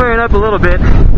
clearing up a little bit.